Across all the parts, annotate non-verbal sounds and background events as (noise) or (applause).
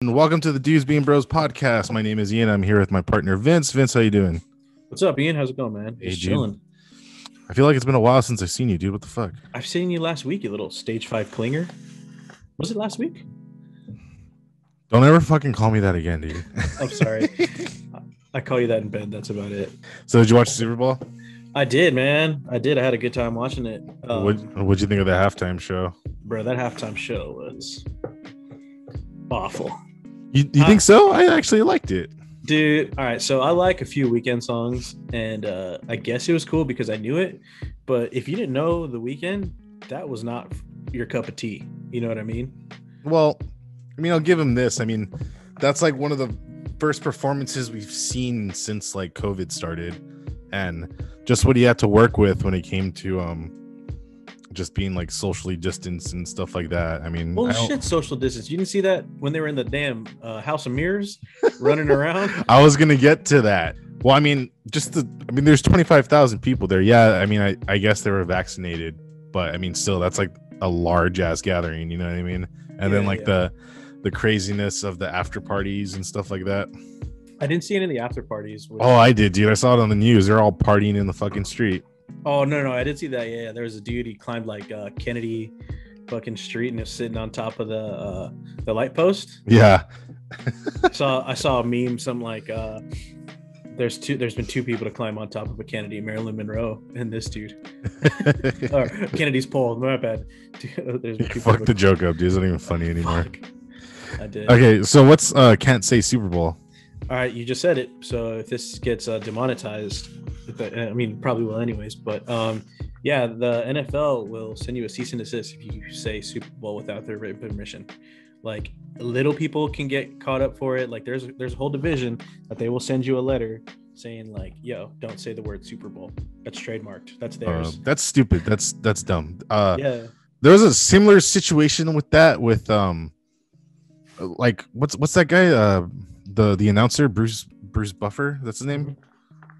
And welcome to the Dudes Being Bros podcast. My name is Ian. I'm here with my partner Vince. Vince, how you doing? What's up, Ian? How's it going, man? Hey, Just dude. chilling. I feel like it's been a while since I've seen you, dude. What the fuck? I've seen you last week, you little stage five clinger. Was it last week? Don't ever fucking call me that again, dude. (laughs) I'm sorry. (laughs) I call you that in bed. That's about it. so, did you watch the Super Bowl? I did, man. I did. I had a good time watching it. Um, what What'd you think of the halftime show? bro, that halftime show was awful. You, you think so? I actually liked it. Dude, all right. So I like a few Weeknd songs, and uh, I guess it was cool because I knew it. But if you didn't know the Weeknd, that was not your cup of tea. You know what I mean? Well, I mean, I'll give him this. I mean, that's like one of the first performances we've seen since like COVID started, and just what he had to work with when it came to um just being like socially distanced and stuff like that. I mean, I don't- social distance. You didn't see that when they were in the damn uh, House of Mirrors (laughs) running around? I was gonna get to that. Well, I mean, just the I mean, there's 25,000 people there. Yeah, I mean, I, I guess they were vaccinated, but I mean, still, that's like a large ass gathering. You know what I mean? And then like yeah. the the craziness of the after parties and stuff like that. I didn't see any of the after parties. with- Oh, I did, dude. I saw it on the news. They're all partying in the fucking street. Oh no, no, I did see that. Yeah, yeah. there was a dude. He climbed like uh, Kennedy, fucking street, and was sitting on top of the uh, the light post. Yeah. I saw I saw a meme, something like, uh, "There's two. There's been two people to climb on top of a Kennedy, Marilyn Monroe, and this dude, (laughs) or Kennedy's pole. My bad. (laughs) There's been Fuck the joke up, dude. It's not even funny anymore. Fuck. I did. Okay, so what's uh can't say Super Bowl? All right, you just said it. So if this gets uh, demonetized, I I mean, probably will anyways. But um, yeah, the NFL will send you a cease and desist if you say Super Bowl without their written permission. Like little people can get caught up for it. Like there's there's a whole division that they will send you a letter saying like, "Yo, don't say the word Super Bowl. That's trademarked. That's Uh, theirs." that's stupid. That's that's dumb. Uh yeah. there was a similar situation with that with um like what's what's that guy uh the the announcer bruce bruce buffer that's his name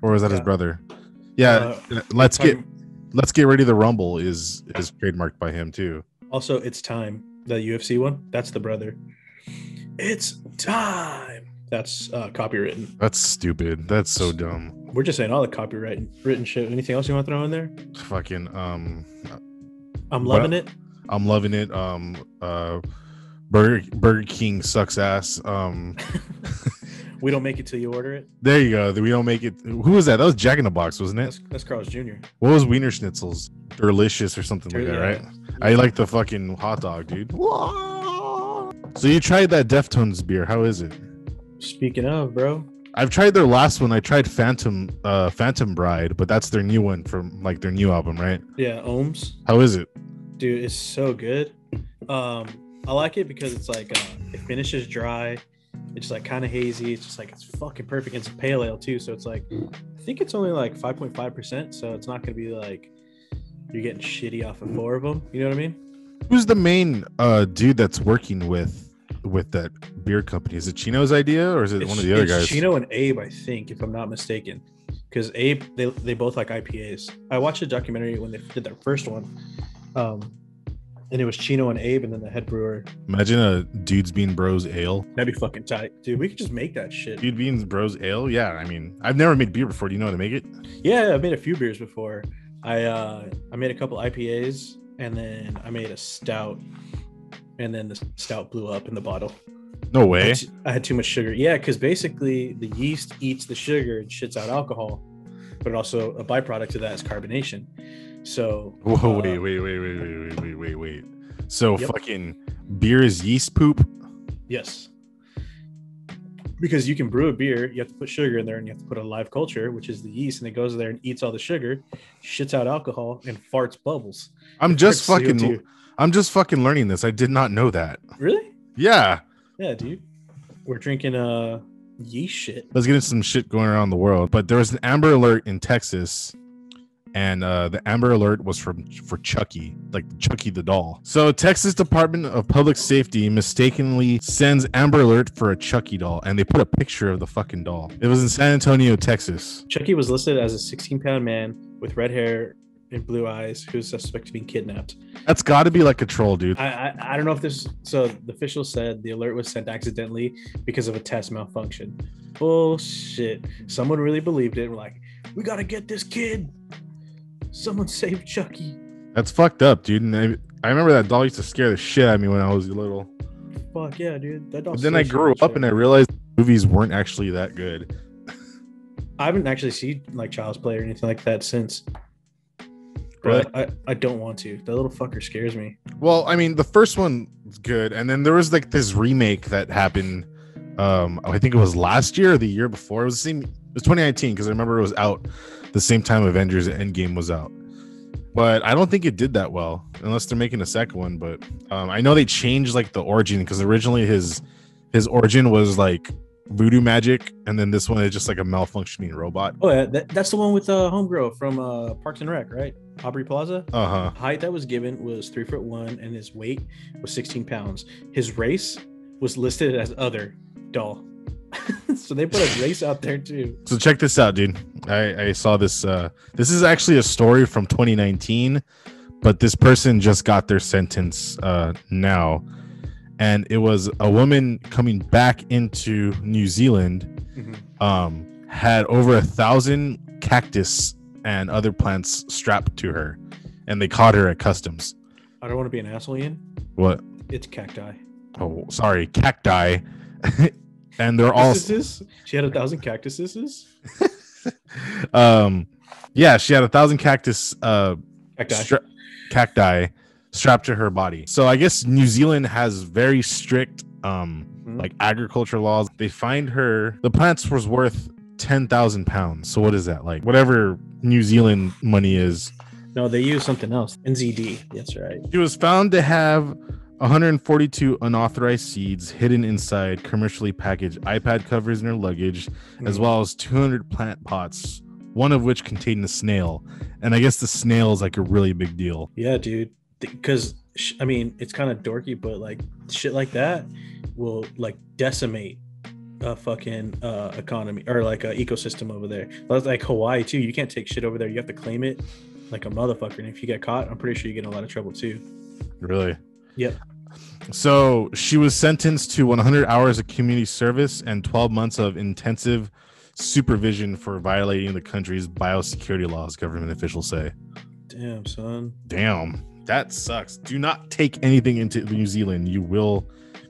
or was that his brother yeah Uh, let's get talking- let's get ready to rumble is is trademarked by him too Also, it's time. The UFC one. That's the brother. It's time. That's uh, copywritten. that's stupid that's so dumb We're just saying all the copyright written shit. Anything else you want to throw in there? fucking um I'm What- loving it. i'm loving it um uh burger burger king sucks ass um (laughs) (laughs) We don't make it till you order it. there you go we don't make it who was that that was jack in the box wasn't it That's, that's Carl's Jr. what was wiener schnitzels delicious or something like that Yeah. right I like the fucking hot dog, dude. So you tried that Deftones beer? How is it? Speaking of, bro, I've tried their last one. I tried Phantom, uh, Phantom Bride, but that's their new one from like their new album, right? yeah, Ohms, How is it? dude, it's so good. Um, I like it because it's like uh, it finishes dry. It's just like kind of hazy. It's just like it's fucking perfect. It's a pale ale too, so it's like I think it's only like 5.5 percent. So it's not gonna be like you're getting shitty off of four of them. You know what I mean? Who's the main uh dude that's working with with that beer company? Is it Chino's idea or is it It's, one of the other guys? Chino and Abe, I think, if I'm not mistaken. Because Abe, they, they both like IPAs. I watched a documentary when they did their first one. Um, and it was Chino and Abe, and then the head brewer. Imagine a dudes being bros ale. That'd be fucking tight, dude. We could just make that shit. Dude beans bros ale. Yeah, I mean, I've never made beer before. Do you know how to make it? Yeah, I've made a few beers before. I uh, I made a couple IPAs, and then I made a stout, and then the stout blew up in the bottle. No way. I had too much sugar. Yeah, because basically the yeast eats the sugar and shits out alcohol, but also a byproduct of that is carbonation. So Whoa, uh, wait, wait, wait, wait, wait, wait, wait, wait, wait. So Yep. fucking beer is yeast poop. yes, because you can brew a beer, you have to put sugar in there, and you have to put a live culture, which is the yeast, and it goes there and eats all the sugar, shits out alcohol, and farts bubbles. I'm just fucking. CO2. I'm just fucking learning this. I did not know that. Really? Yeah. Yeah, dude. We're drinking uh yeast shit. Let's get into some shit going around the world. But there was an Amber Alert in Texas, and uh, the Amber Alert was from for Chucky, like Chucky the doll. So Texas Department of Public Safety mistakenly sends Amber Alert for a Chucky doll, and they put a picture of the fucking doll. It was in San Antonio, Texas. Chucky was listed as a 16 pound man with red hair and blue eyes who's suspected of being kidnapped. That's got to be like a troll, dude. I, I I don't know if this. So the official said the alert was sent accidentally because of a test malfunction. Bullshit. Someone really believed it. We're like, we gotta get this kid. Someone save Chucky. That's fucked up, dude. And I, I remember that doll used to scare the shit out of me when I was little. Fuck yeah, dude. That But then I grew up and I realized movies weren't actually that good. I haven't actually seen like Child's Play or anything like that since. Really? But I, I don't want to. That little fucker scares me. Well, I mean, the first one was good, and then there was like this remake that happened. Um, I think it was last year or the year before. It was the same. It was 2019 because I remember it was out the same time Avengers Endgame was out. But I don't think it did that well, unless they're making a second one. But um, I know they changed like the origin because originally his his origin was like voodoo magic, and then this one is just like a malfunctioning robot. Oh yeah, that, that's the one with uh, Homegirl from uh, Parks and Rec, right? Aubrey Plaza. Uh huh. height that was given was three foot one and his weight was 16 pounds his race was listed as other doll (laughs) so they put a race out there too So check this out, dude. I, I saw this. Uh, this is actually a story from 2019, but this person just got their sentence uh, now, and it was a woman coming back into New Zealand. Um, had over a thousand cactus and other plants strapped to her, and they caught her at customs. i don't want to be an asshole ian What? it's cacti Oh, sorry, cacti. (laughs) and they're all Cactuses? she had a thousand cactuses? (laughs) Um yeah she had a thousand cactus uh cacti. stra- cacti strapped to her body. So i guess new zealand has very strict um Mhm. like agriculture laws. They find her the plants was worth 10,000 pounds. So what is that? Like whatever new zealand money is. No they use something else. Nzd that's right. She was found to have 142 unauthorized seeds hidden inside commercially packaged ipad covers in her luggage as Mm. well as 200 plant pots, one of which contained a snail. And I guess the snail is like a really big deal. yeah dude because i mean it's kind of dorky but like shit like that will like decimate a fucking uh economy or like an ecosystem over there that's like hawaii too you can't take shit over there you have to claim it like a motherfucker and if you get caught i'm pretty sure you get in a lot of trouble too Really? Yep. So she was sentenced to 100 hours of community service and 12 months of intensive supervision for violating the country's biosecurity laws, government officials say. damn son Damn, that sucks. Do not take anything into New Zealand. You will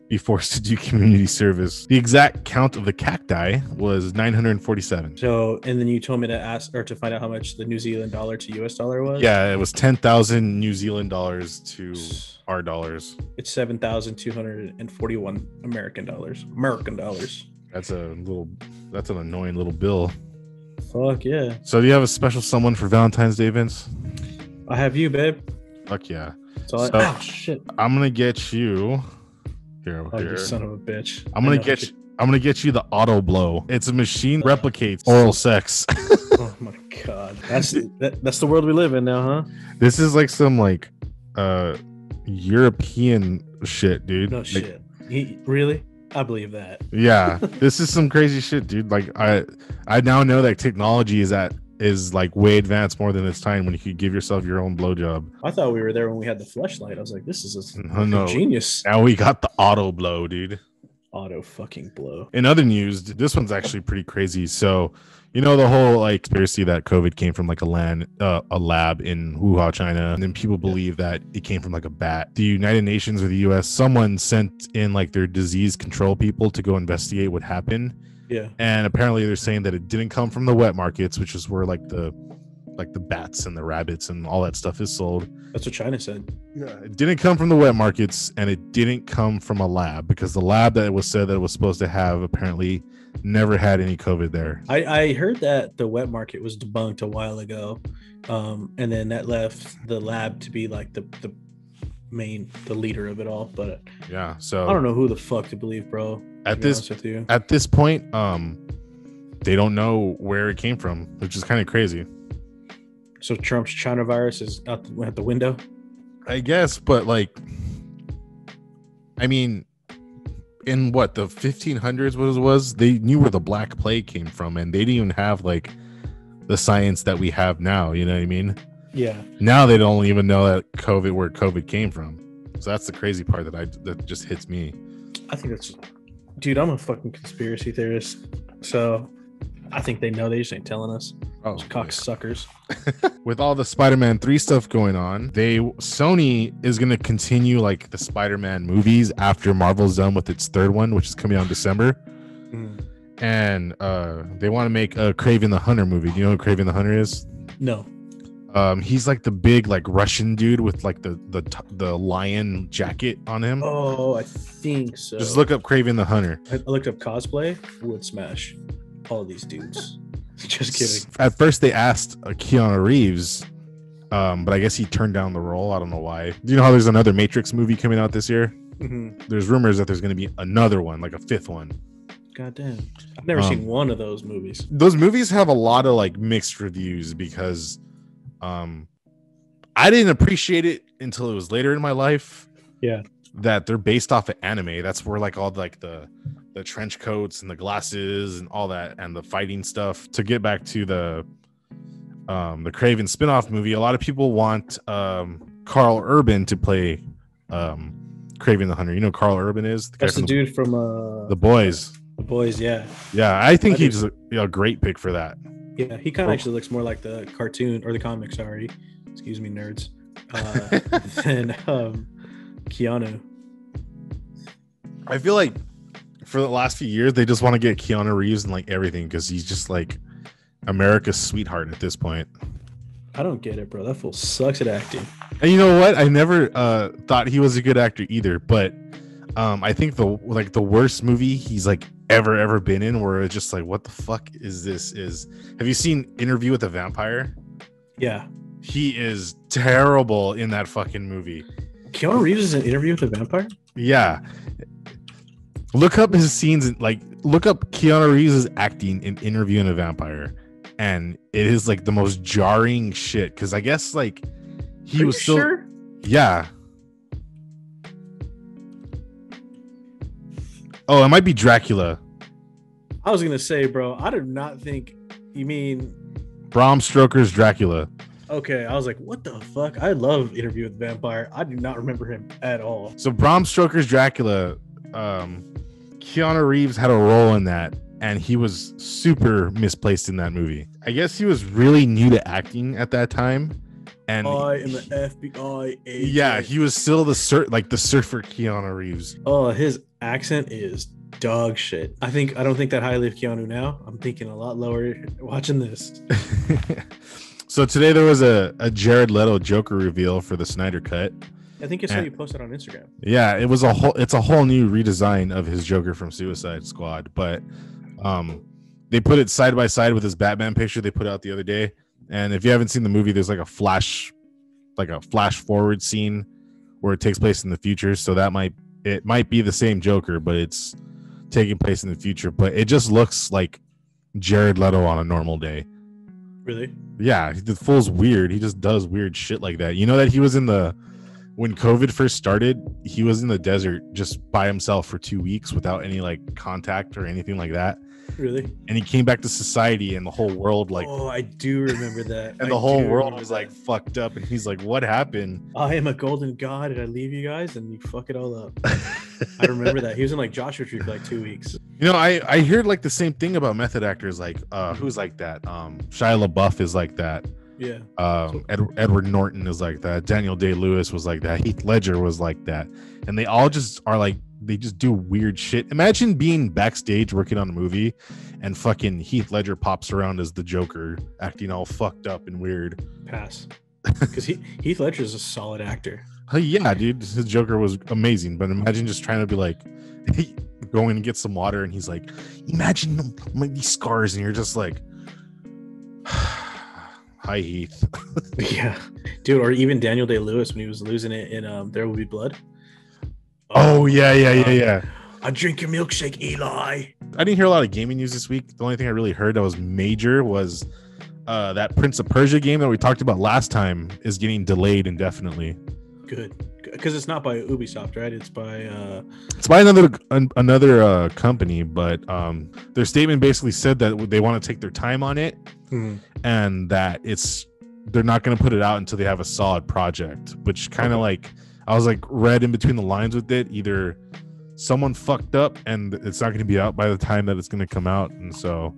be forced to do community service. The exact count of the cacti was 947. so and then you told me to ask or to find out how much the new zealand dollar to us dollar was Yeah, it was 10,000 New Zealand dollars to (sighs) our dollars. it's 7241 american dollars american dollars That's a little, that's an annoying little bill. fuck yeah So, do you have a special someone for Valentine's Day, Vince? i have you babe Fuck yeah. so, I, oh shit I'm going to get you. Here, oh, here. you son of a bitch I'm gonna get that you. I'm gonna get you the auto blow. It's a machine replicates oral sex. (laughs) Oh my god, that's that, that's the world we live in now, huh? this is like some like uh European shit, dude. No Like, shit. He, really? I believe that. Yeah, (laughs) this is some crazy shit, dude. Like I I now know that technology is at is like way advanced more than its time when you could give yourself your own blowjob. I thought we were there when we had the flashlight. I was like, this is a (laughs) No, no. genius Now we got the auto blow, dude. auto fucking blow. In other news, this one's actually pretty crazy. So, you know the whole like conspiracy that COVID came from like a land uh, a lab in Wuhan, China, and then people believe that it came from like a bat. The United Nations or the US, someone sent in like their disease control people to go investigate what happened. Yeah. and apparently they're saying that it didn't come from the wet markets which is where like the like the bats and the rabbits and all that stuff is sold That's what China said. yeah it didn't come from the wet markets and it didn't come from a lab because the lab that it was said that it was supposed to have apparently never had any covid there I, I heard that the wet market was debunked a while ago. Um, and then that left the lab to be like the, the main the leader of it all. But yeah so I don't know who the fuck to believe, bro. at this at this point um they don't know where it came from which is kind of crazy So Trump's China virus is out the, out the window. I guess, but like, I mean, in what the 1500s what it was, they knew where the Black Plague came from, and they didn't even have like the science that we have now. You know what I mean? Yeah. Now they don't even know that COVID where COVID came from. So that's the crazy part that I that just hits me. I think that's, dude. I'm a fucking conspiracy theorist, so I think they know. They just ain't telling us. Oh, Cocksuckers. (laughs) with all the Spider-Man 3 stuff going on, they Sony is going to continue like the Spider-Man movies after Marvel's done with its third one, which is coming out in December. Mm. And uh they want to make a Kraven the Hunter movie. Do you know who Kraven the Hunter is? No. Um he's like the big like Russian dude with like the the the lion jacket on him. Oh, I think so. Just look up Kraven the Hunter. I looked up cosplay. Would smash all these dudes. (laughs) Just kidding. At first they asked uh, Keanu Reeves um but I guess he turned down the role. I don't know why. Do you know how there's another Matrix movie coming out this year? Mhm. there's rumors that there's going to be another one, like a fifth one. God damn. I've never Um, seen one of those movies. Those movies have a lot of like mixed reviews because um I didn't appreciate it until it was later in my life. Yeah. That they're based off of anime. That's where like all like the the trench coats and the glasses and all that and the fighting stuff. To get back to the um the Kraven spin-off movie, a lot of people want um Karl Urban to play um Kraven the Hunter. You know Karl Urban is? The guy That's the from dude from uh the boys. the boys. Yeah, Yeah, I think I he's a, a great pick for that. Yeah. He kind Oh. of actually looks more like the cartoon or the comic. Sorry, excuse me, nerds. (laughs) Uh, than um, Keanu. I feel like for the last few years, they just want to get Keanu Reeves in like everything because he's just like America's sweetheart at this point. I don't get it, bro. That fool sucks at acting. And you know what? I never uh, thought he was a good actor either, but um, I think the like the worst movie he's like ever ever been in, where it's just like, what the fuck is this? Is have you seen Interview with a Vampire? Yeah, He is terrible in that fucking movie. Keanu Reeves is an interview with a vampire. Yeah. Look up his scenes and like look up Keanu Reeves' acting in interview Interviewing a Vampire. And it is like the most jarring shit. Cause I guess like he Are was still sure? Yeah. Oh, it might be Dracula. I was gonna say, bro. I did not think you mean. Bram Stoker's Dracula. Okay, I was like, what the fuck? I love Interview with the Vampire. I do not remember him at all. So Bram Stoker's Dracula, um, Keanu Reeves had a role in that, and he was super misplaced in that movie. I guess he was really new to acting at that time, and I am an FBI agent. yeah, he was still the sur- like the surfer Keanu Reeves. Oh, his accent is dog shit. I think I don't think that highly of Keanu now. I'm thinking a lot lower watching this. (laughs) so today there was a, a Jared Leto Joker reveal for the Snyder Cut. I think you saw you posted on Instagram. Yeah, it was a whole it's a whole new redesign of his Joker from Suicide Squad, but um they put it side by side with his Batman picture they put out the other day. And if you haven't seen the movie, there's like a flash like a flash forward scene where it takes place in the future, so that might it might be the same Joker, but it's taking place in the future, but it just looks like Jared Leto on a normal day. Really? Yeah, the fool's weird. He just does weird shit like that. You know that he was in the when COVID first started, he was in the desert just by himself for two weeks without any like contact or anything like that. Really? And he came back to society, and the whole world like, oh, I do remember that. and I the whole world was that. like fucked up. And he's like, "What happened?" I am a golden god, and I leave you guys, and you fuck it all up. I remember that. He was in like Joshua Tree for like two weeks. You know, I I heard like the same thing about method actors. Like, uh, who's like that? Um, Shia LaBeouf is like that. Yeah. um, Ed, Edward Norton is like that. Daniel Day Lewis was like that. Heath Ledger was like that, and they all just are like they just do weird shit. Imagine being backstage working on a movie, and fucking Heath Ledger pops around as the Joker, acting all fucked up and weird. Pass. (laughs) Because he, Heath Ledger is a solid actor. Hey, yeah, dude, his Joker was amazing. But imagine just trying to be like, (laughs) going and get some water, and he's like, imagine these scars, and you're just like. (sighs) Hi Heath. (laughs) yeah, dude. Or even Daniel Day Lewis when he was losing it in um, There Will Be Blood. Oh yeah, yeah, yeah, yeah. I drink your milkshake, Eli. I didn't hear a lot of gaming news this week. The only thing I really heard that was major was uh, that Prince of Persia game that we talked about last time is getting delayed indefinitely. Good, because it's not by Ubisoft, right? It's by uh, It's by another an, another uh, company, but um, their statement basically said that they want to take their time on it and that it's they're not going to put it out until they have a solid project, which kind of like I was like read in between the lines with it. Either someone fucked up and it's not going to be out by the time that it's going to come out, and so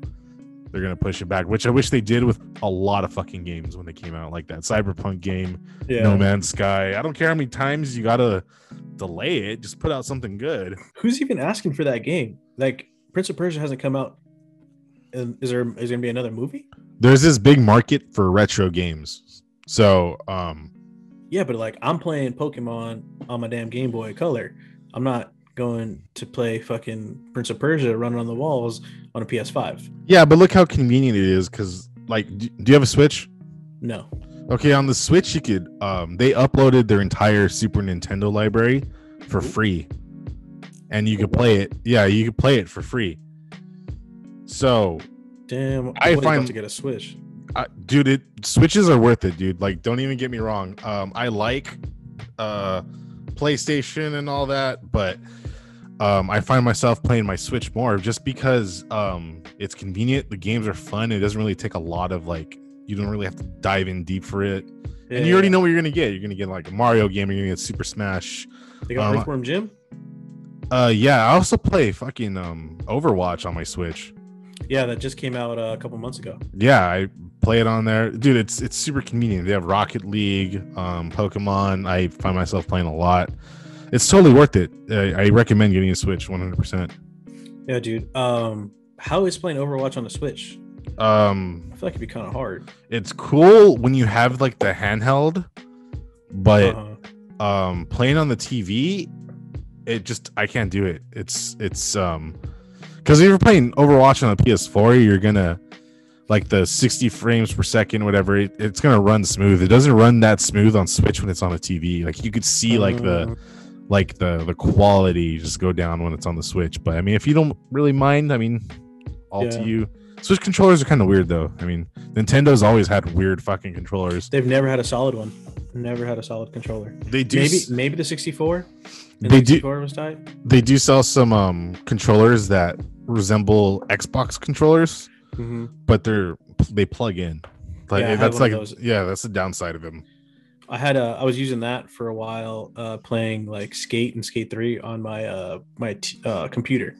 they're going to push it back. Which I wish they did with a lot of fucking games when they came out, like that Cyberpunk game, Yeah. No Man's Sky. I don't care how many times you got to delay it, just put out something good. Who's even asking for that game? Like Prince of Persia hasn't come out. And is there is there gonna be another movie? There's this big market for retro games, so um, Yeah, but like I'm playing Pokemon on my damn Game Boy Color. I'm not going to play fucking Prince of Persia running on the walls on a PS5. yeah, but look how convenient it is because like, do, do you have a Switch? No. Okay, on the Switch, you could um they uploaded their entire Super Nintendo library for free. And you could play it. Yeah, you could play it for free. So, Damn. I find- to get a Switch. I, dude, it Switches are worth it, dude. Like, don't even get me wrong. Um, I like uh PlayStation and all that, but um, I find myself playing my Switch more just because um, it's convenient. The games are fun. It doesn't really take a lot of like. You don't really have to dive in deep for it. and you already know what you're gonna get. You're gonna get like a Mario game. You're gonna get Super Smash. they got um, Earthworm Jim. Uh, yeah. I also play fucking um Overwatch on my Switch. Yeah, that just came out uh, a couple months ago. Yeah, I play it on there, dude. It's it's super convenient. They have Rocket League, um, Pokemon. I find myself playing a lot. It's totally worth it. I, I recommend getting a Switch 100. percent Yeah, dude. Um, how is playing Overwatch on the Switch? Um, I feel like it'd be kind of hard. it's cool when you have like the handheld, but Uh-huh. um playing on the TV, it just I can't do it. It's it's um because if you're playing Overwatch on a PS4, you're gonna like the 60 frames per second, whatever. It, it's gonna run smooth. It doesn't run that smooth on Switch when it's on a TV. Like you could see like the Uh, like the the quality just go down when it's on the Switch. But I mean, if you don't really mind, I mean, all to you. Switch controllers are kind of weird though. I mean, Nintendo's always had weird fucking controllers. they've never had a solid one. Never had a solid controller. They do Maybe s- maybe the 64. And They the do- was tight. they do sell some um controllers that resemble Xbox controllers, Mm-hmm. but they're they plug in. Like Yeah, that's like yeah, that's the downside of them. I had a I was using that for a while, uh, playing like Skate and Skate Three on my uh my t- uh, computer.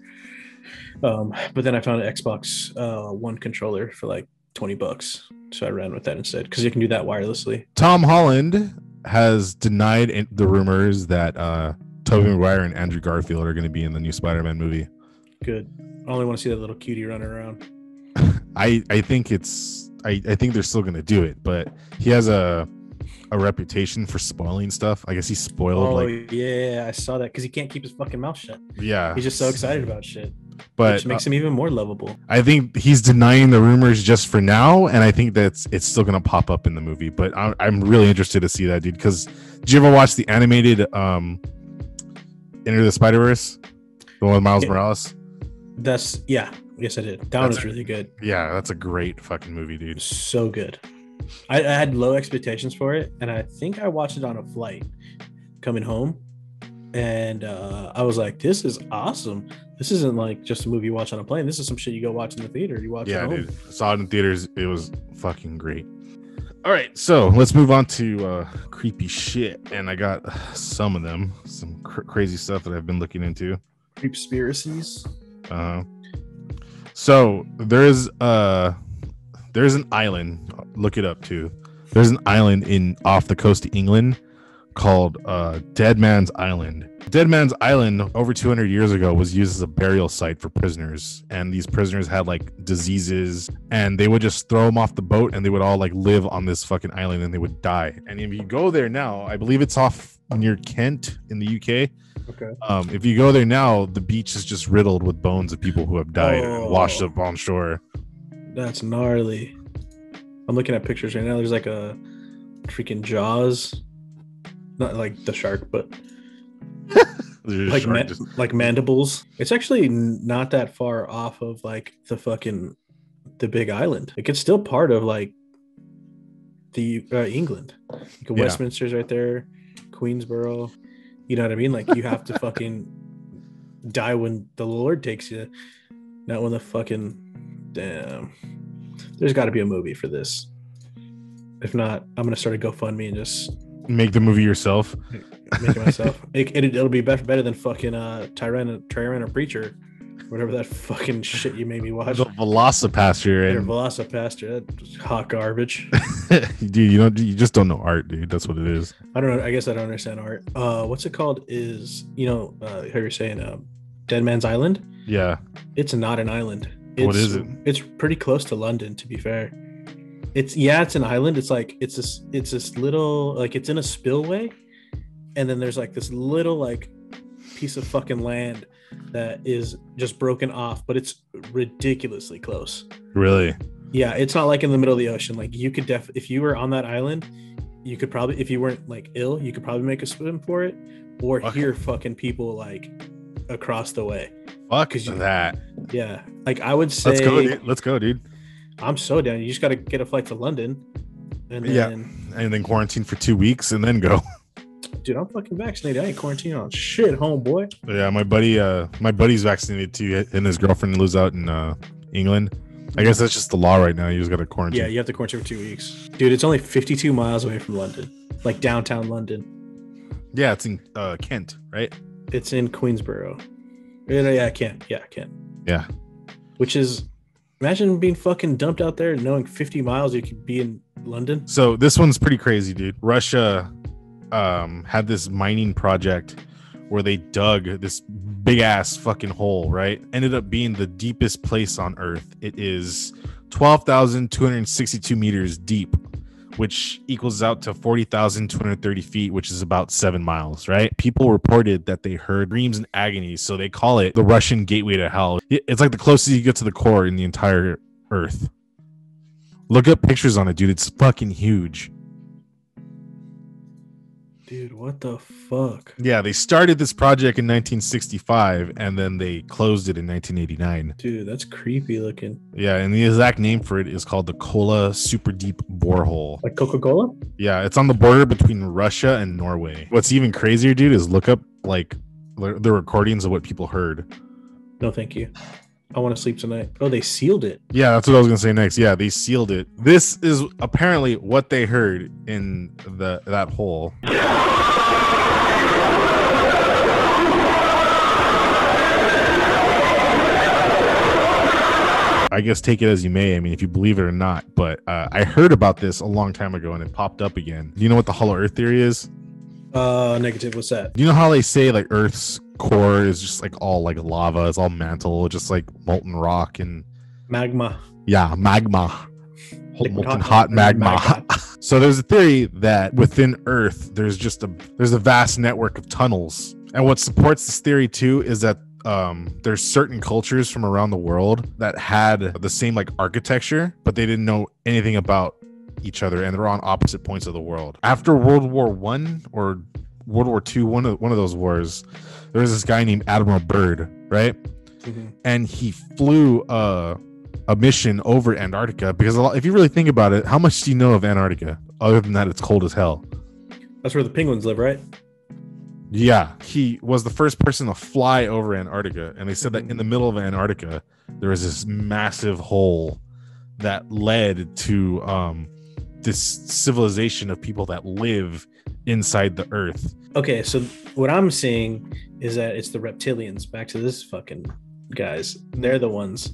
Um, but then I found an Xbox uh, One controller for like twenty bucks, so I ran with that instead because you can do that wirelessly. Tom Holland has denied the rumors that uh Tobey Maguire and Andrew Garfield are going to be in the new Spider-Man movie. Good. I only want to see that little cutie running around. I I think it's I, I think they're still gonna do it, but he has a a reputation for spoiling stuff. I guess he spoiled Oh like yeah, I saw that because he can't keep his fucking mouth shut. yeah. He's just so excited about shit, But which makes uh, him even more lovable. I think he's denying the rumors just for now, and I think that's it's still gonna pop up in the movie. But I'm I'm really interested to see that dude. Because did you ever watch the animated um Enter the Spider Verse, the one with Miles Yeah. Morales? That's yeah, yes I did. That That's was really good. Yeah, that's a great fucking movie, dude. so good. I, I had low expectations for it, and I think I watched it on a flight coming home, and uh, I was like, "This is awesome. This isn't like just a movie you watch on a plane. This is some shit you go watch in the theater. You watch Yeah, at home." dude. Saw it in theaters. It was fucking great. All right, so let's move on to uh, creepy shit, and I got some of them, some cr- crazy stuff that I've been looking into. Conspiracies. Uh, so there's uh there's an island. Look it up too. There's an island in off the coast of England called uh, Dead Man's Island. Dead Man's Island over 200 years ago was used as a burial site for prisoners, and these prisoners had like diseases, and they would just throw them off the boat, and they would all like live on this fucking island, and they would die. And if you go there now, I believe it's off near Kent in the UK. Okay. Um, if you go there now, the beach is just riddled with bones of people who have died and washed Oh. up on shore. That's gnarly. I'm looking at pictures right now. There's like a freaking Jaws, not like the shark, but (laughs) like ma- just- like mandibles. It's actually not that far off of like the fucking the big island. Like it's still part of like the uh, England. Like Yeah. Westminster's right there, Queensboro. You know what I mean? Like you have to fucking die when the Lord takes you, not when the fucking damn. There's got to be a movie for this. If not, I'm gonna start a GoFundMe and just Make the movie yourself. make it myself. it, it, will be better, better than fucking uh Tyrant Tyrant or Preacher, whatever that fucking shit you made me watch. The VelociPastor Your and VelociPastor, that's hot garbage. (laughs) dude, you don't you just don't know art, dude. That's what it is. I don't know. I guess I don't understand art. Uh, what's it called? Is you know, uh, how you're saying, um, Dead Man's Island? Yeah. It's not an island. It's, What is it? It's pretty close to London, to be fair. It's yeah, it's an island. It's like it's this it's this little like it's in a spillway, and then there's like this little like piece of fucking land that is just broken off, but it's ridiculously close. Really? Yeah, it's not like in the middle of the ocean. Like you could def if you were on that island, you could probably if you weren't like ill, you could probably make a swim for it, or Okay. hear fucking people like across the way. Fuck you- that. Yeah, like I would say, Let's go, dude. Let's go, dude. I'm so down. You just got to get a flight to London, and then, Yeah. And then quarantine for two weeks and then go. (laughs) dude, I'm fucking vaccinated. I ain't quarantined on shit, homeboy. Yeah, my buddy, uh, my buddy's vaccinated too, and his girlfriend lives out in uh, England. I guess that's just the law right now. You just got to quarantine. Yeah, you have to quarantine for two weeks, dude. It's only 52 miles away from London, like downtown London. Yeah, it's in uh, Kent, right? It's in Queensboro. Yeah, yeah, Kent. Yeah, Kent. Yeah. Which is, imagine being fucking dumped out there, and knowing 50 miles you could be in London. So this one's pretty crazy, dude. Russia um, had this mining project where they dug this big ass fucking hole, right? Ended up being the deepest place on Earth. It is 12,262 meters deep, which equals out to 40,230 feet, which is about seven miles, right? People reported that they heard screams and agonies. So they call it the Russian gateway to hell. It's like the closest you get to the core in the entire Earth. Look up pictures on it, dude. It's fucking huge. Dude, what the fuck? Yeah, they started this project in 1965 and then they closed it in 1989. Dude, that's creepy looking. Yeah, and the exact name for it is called the Kola Super Deep Borehole. Like Coca Cola? Yeah, it's on the border between Russia and Norway. What's even crazier, dude, is look up like the the recordings of what people heard. No, thank you. I want to sleep tonight. Oh, they sealed it. Yeah, that's what I was gonna say next. Yeah, they sealed it. This is apparently what they heard in the that hole. I guess take it as you may. I mean, if you believe it or not, but uh, I heard about this a long time ago and it popped up again. Do you know what the Hollow Earth theory is? Uh, negative. What's that? Do you know how they say like Earth's core is just like all like lava, it's all mantle, just like molten rock and Magma. yeah, magma, Liquid molten hot hot magma. magma. (laughs) so there's a theory that within Earth, there's just a there's a vast network of tunnels, and what supports this theory too is that um there's certain cultures from around the world that had the same like architecture, but they didn't know anything about each other, and they're on opposite points of the world. After World War One or World War Two, one of one of those wars, there was this guy named Admiral Byrd, right? Mhm. and he flew a a mission over Antarctica because a lot, if you really think about it, how much do you know of Antarctica other than that it's cold as hell? That's where the penguins live, right? Yeah, he was the first person to fly over Antarctica, and they said that in the middle of Antarctica there was this massive hole that led to um, this civilization of people that live inside the Earth. Okay, so what I'm seeing is that it's the reptilians. Back to this fucking guys. They're the ones.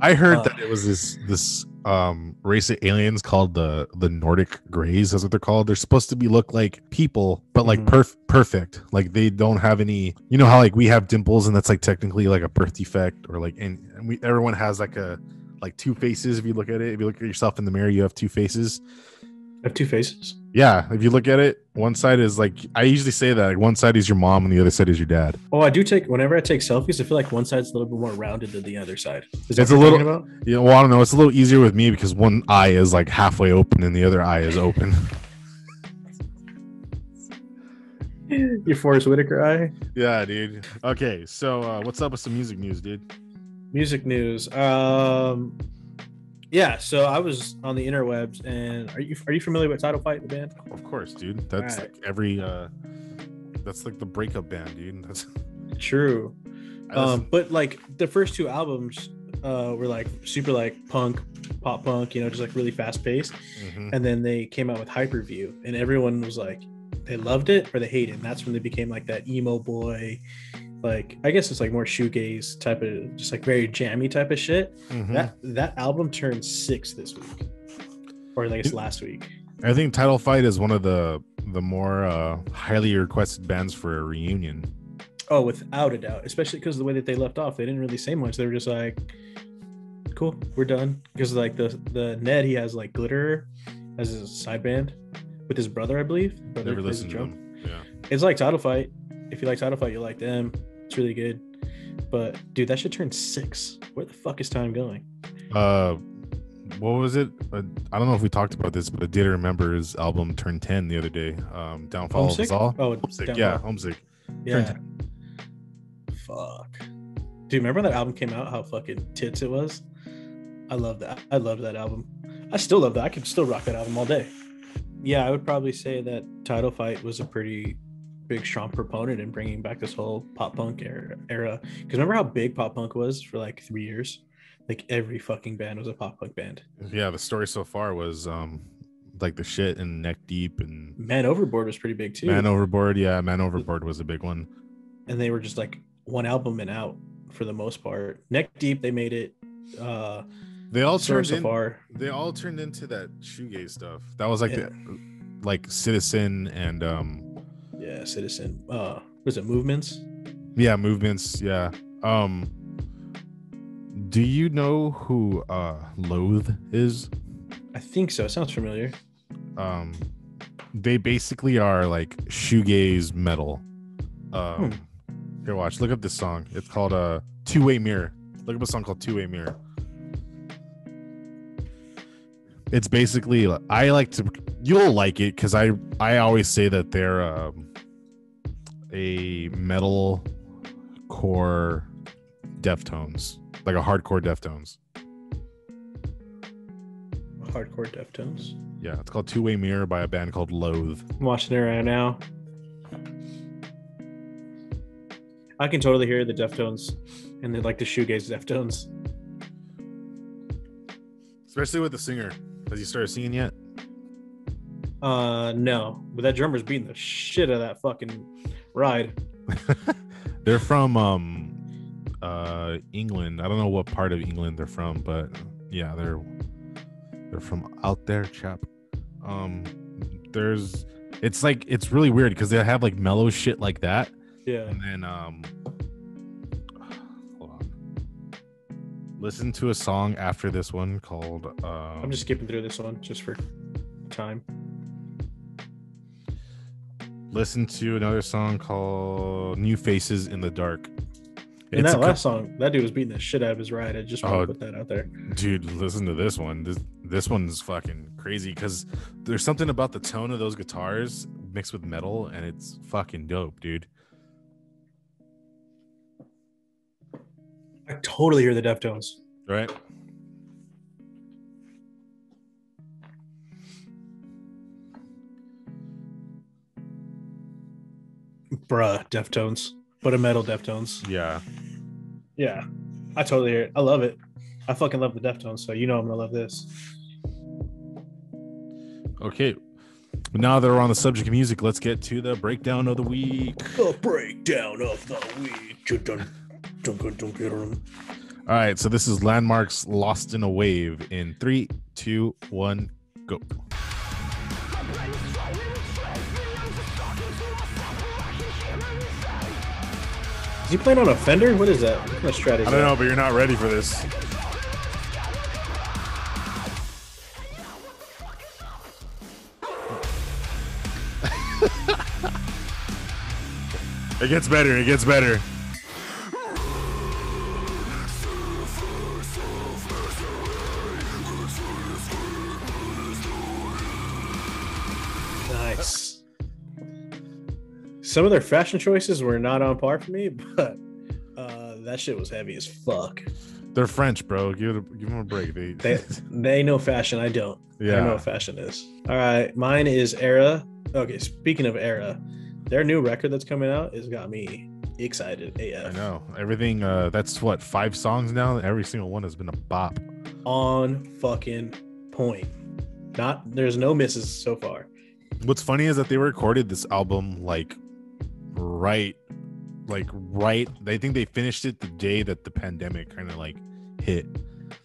I heard Uh, that it was this this um race of aliens called the the Nordic Greys. That's what they're called. They're supposed to be look like people, but like Mhm. perf- perfect. Like they don't have any. You know how like we have dimples, and that's like technically like a birth defect, or like and, and we everyone has like a like two faces. If you look at it, if you look at yourself in the mirror, you have two faces. I have two faces. Yeah, if you look at it, one side is like I usually say that like one side is your mom and the other side is your dad. Oh, I do take whenever I take selfies. I feel like one side's a little bit more rounded than the other side. Is that It's what a little- talking about? You know, well, I don't know. It's a little easier with me because one eye is like halfway open and the other eye is open. (laughs) Your Forrest Whitaker eye. Yeah, dude. Okay, so uh, what's up with some music news, dude? Music news. Um, yeah. So I was on the interwebs, and are you are you familiar with Title Fight, the band? Of course, dude. That's Alright. like every uh that's like the breakup band, dude. (laughs) That's True. Um, but like the first two albums uh, were like super like punk, pop punk, you know, just like really fast paced. Mhm. And then they came out with Hyperview, and everyone was like, they loved it or they hated it. And that's when they became like that emo boy, like I guess it's like more shoegaze type of, just like very jammy type of shit. Mhm. That that album turned six this week, or I guess last week. I think Title Fight is one of the the more uh, highly requested bands for a reunion. Oh, without a doubt, especially because of the way that they left off, they didn't really say much. They were just like, "Cool, we're done." Because like the the Ned, he has like glitter as his side band with his brother, I believe. Brother Never listened to them. Yeah. It's like Title Fight. If you like Title Fight, you like them. It's really good. But dude, that should turn six. Where the fuck is time going? Uh, what was it? Uh, I don't know if we talked about this, but I did remember his album turned ten the other day. Um, Downfall Homesick? of Us All. Oh, Homesick. Downfall. Yeah, Homesick. Yeah. Fuck. Dude, remember that album came out? How fucking tits it was. I love that. I love that album. I still love that. I could still rock that album all day. Yeah, I would probably say that Title Fight was a pretty big, strong proponent in bringing back this whole pop punk era. era. Because remember how big pop punk was for like three years? Like every fucking band was a pop punk band. Yeah, the story so far was um like the shit and Neck Deep and Man Overboard was pretty big too. Man Overboard. Yeah, Man Overboard was a big one. and they were just like one album and out for the most part. Neck Deep, they made it. Uh, They all turned so in, far. They all turned into that shoegaze stuff. That was like Yeah. the like Citizen and um Yeah, Citizen. Uh, was it Movements? yeah movements. Yeah. Um. Do you know who uh Loathe is? I think so. It sounds familiar. um they basically are like shoegaze metal um here watch look up this song it's called uh two-way mirror look up a song called two-way mirror it's basically i like to you'll like it because i i always say that they're um a metal core deftones like a hardcore deftones Hardcore Deftones. yeah it's called two-way mirror by a band called loathe I'm watching it right now. I can totally hear the Deftones and they like the shoegaze Deftones. especially with the singer has he started singing yet Uh, no, but that drummer's beating the shit out of that fucking ride. (laughs) they're from um uh England. I don't know what part of England they're from, but yeah, they're they're from out there, chap. Um there's it's like it's really weird because they have like mellow shit like that Yeah. and then um Listen to a song after this one called um I'm just skipping through this one just for time. listen to another song called New Faces in the Dark. And It's that a co- last song, that dude was beating the shit out of his ride. I just want Oh, to put that out there. dude listen to this one this this one's fucking crazy because there's something about the tone of those guitars mixed with metal and it's fucking dope dude I totally hear the Deftones. right Bruh, Deftones. But a metal Deftones. yeah Yeah. I totally hear it. I love it. I fucking love the Deftones, so you know I'm gonna love this. okay now that we're on the subject of music let's get to the breakdown of the week The breakdown of the week. Dun, dun. All right so this is Landmvrks lost in a wave in three two one go Is he playing on a Fender? What is that? What kind of strategy? i don't know but you're not ready for this (laughs) it gets better it gets better Some of their fashion choices were not on par for me, but uh, that shit was heavy as fuck. They're French, bro. Give it a, give them a break. They, They (laughs) they know fashion. I don't. Yeah. I know what fashion is. All right, mine is Era. Okay, speaking of Era, their new record that's coming out has got me excited I know everything. Uh, that's what five songs now. Every single one has been a bop. on fucking point. Not there's no misses so far. What's funny is that they recorded this album like right, like right. They think they finished it the day that the pandemic kind of like hit.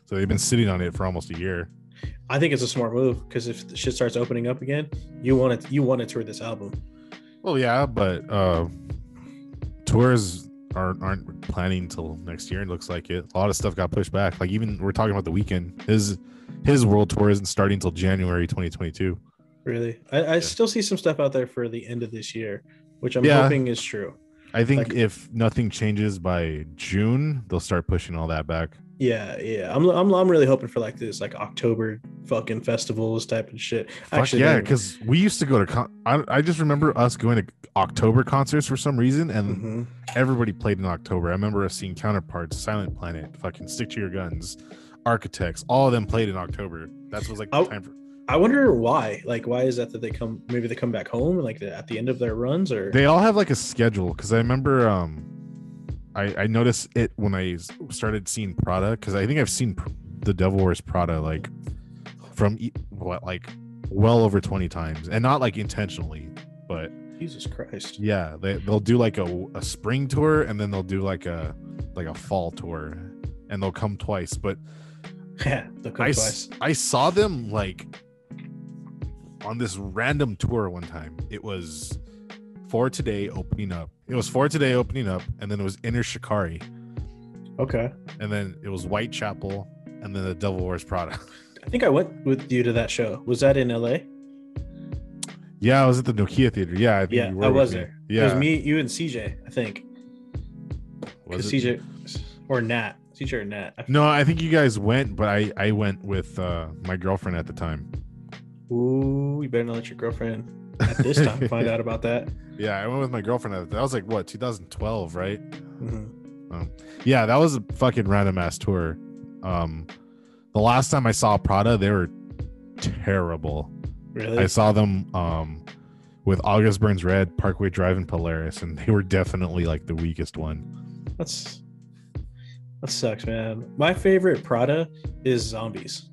So they've been sitting on it for almost a year. I think it's a smart move because if the shit starts opening up again, you want to you want to tour this album. Well, yeah, but uh tours aren't aren't planning till next year. It looks like it. A lot of stuff got pushed back. Like even we're talking about the Weeknd. His his world tour isn't starting till January 2022. Really, I, I Yeah. still see some stuff out there for the end of this year, which I'm Yeah. hoping is true. I think Like- if nothing changes by June, they'll start pushing all that back. Yeah, yeah. I'm I'm I'm really hoping for like this like October fucking festivals type of shit. Fuck yeah, because we used to go to. Con- I, I just remember us going to October concerts for some reason, and Mhm. everybody played in October. I remember us seeing Counterparts, Silent Planet, fucking Stick to Your Guns, Architects. All of them played in October. That was like the Oh. time for. I wonder why. Like, why is that that they come? Maybe they come back home like the, at the end of their runs, or They all have like a schedule because I remember. um I I noticed it when I started seeing Prada because I think I've seen Pr- the Devil Wears Prada like from e- what like well over twenty times, and not like intentionally, but Jesus Christ. Yeah, they they'll do like a, a spring tour and then they'll do like a like a fall tour and they'll come twice. But (laughs) Yeah, I, I saw them like on this random tour one time. It was for today opening up. It was for today opening up, and then it was Enter Shikari, Okay. and then it was Whitechapel, and then the Devil Wears Prada. (laughs) I think I went with you to that show. Was that in LA? yeah, I was at the Nokia Theater. Yeah, I think Yeah, were I was me. there. Yeah, It was me, you, and CJ. I think. Was it? CJ or Nat. CJ or Nat. I No, I think you guys went, but I I went with uh, my girlfriend at the time. Ooh, you better not let your girlfriend (laughs) at this time find out about that. Yeah, I went with my girlfriend. At, that was like what 2012, right? Mhm. Yeah, that was a fucking random ass tour. Um, the last time I saw Prada, they were terrible. Really? I saw them um with August Burns Red, Parkway Drive, and Polaris, and they were definitely like the weakest one. That's that sucks, man. My favorite Prada is Zombies.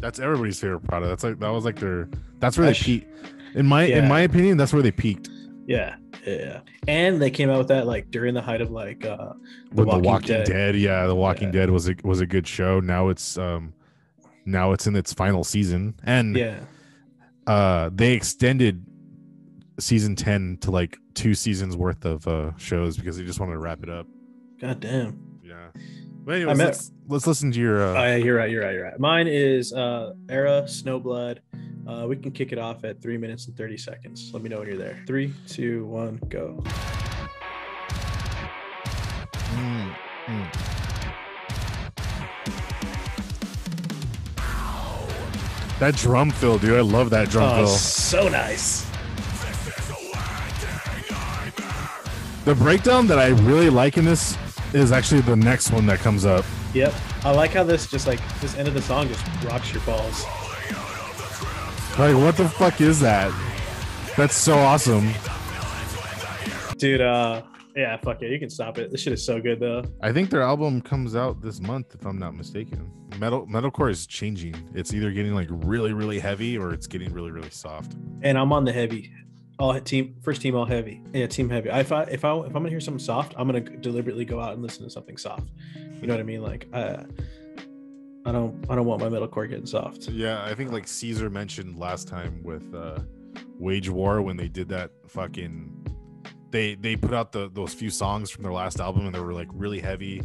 That's everybody's favorite product. That's like that was like their. That's where they peaked. In my in Yeah. my opinion, that's where they peaked. Yeah, yeah. And they came out with that like during the height of like uh The With Walking the Walking Dead. Dead. Yeah, The Walking Yeah. Dead was a was a good show. Now it's um now it's in its final season, and yeah. uh they extended season 10 to like two seasons worth of uh shows because they just wanted to wrap it up God damn. yeah but anyways met- let's, let's listen to your Oh, uh yeah, you're right. You're right. You're right. Mine is uh Era Snowblood. Uh, we can kick it off at three minutes and 30 seconds. Let me know when you're there. Three, two, one, go. mm, mm. that drum fill dude i love that drum Oh, fill so nice. the breakdown that i really like in this is actually the next one that comes up Yep. I like how this just like this end of the song just rocks your balls. like what the fuck is that that's so awesome Dude, uh yeah, fuck it. You can stop it. This shit is so good though. I think their album comes out this month, if I'm not mistaken. Metal metalcore is changing. It's either getting like really, really heavy or it's getting really, really soft. And I'm on the heavy. All team first team all heavy. Yeah, team heavy. If I if I if I'm gonna hear something soft, I'm gonna deliberately go out and listen to something soft. You know what I mean? Like uh I don't I don't want my metalcore getting soft. Yeah, I think like Caesar mentioned last time with uh Wage War when they did that fucking they they put out the those few songs from their last album and they were like really heavy.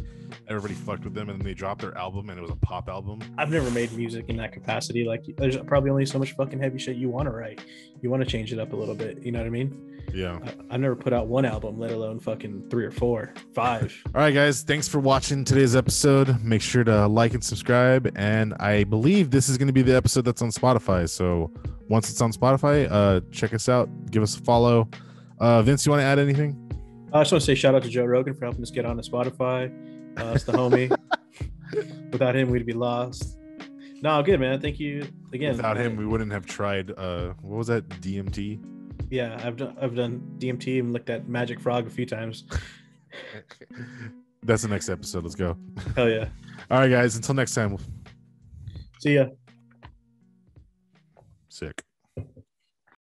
Everybody fucked with them and then they dropped their album and it was a pop album. I've never made music in that capacity. Like there's probably only so much fucking heavy shit you want to write. You want to change it up a little bit. You know what I mean? Yeah. I, I've never put out one album, let alone fucking three or four, five. (laughs) All right, guys. Thanks for watching today's episode. Make sure to like and subscribe. And I believe this is going to be the episode that's on Spotify. So once it's on Spotify, uh, check us out. Give us a follow. Uh, Vince, you want to add anything? I just want to say shout out to Joe Rogan for helping us get on to Spotify. Uh, it's the homie. (laughs) Without him, we'd be lost. No, good man. Thank you again. Without him, we wouldn't have tried. Uh, what was that? DMT. yeah, I've done I've done DMT and looked at Magic Frog a few times. (laughs) That's the next episode. Let's go. Hell yeah. (laughs) All right, guys. Until next time. See ya. Sick.